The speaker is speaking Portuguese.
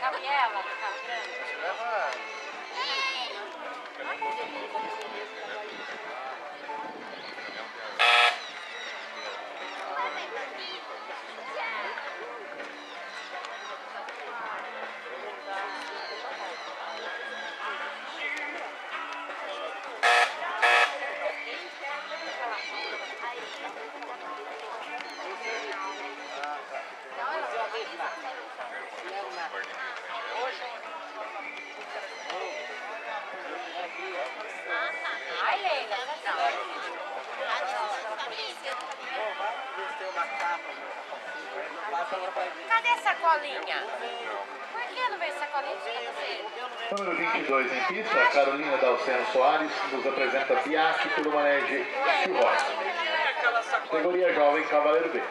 Cambiava, cambiava. Cadê a sacolinha? Por que não veio sacolinha? Número 22 em pista, Carolina Dalceno Soares nos apresenta Biac pelo Manege Churros. Categoria Jovem Cavaleiro B.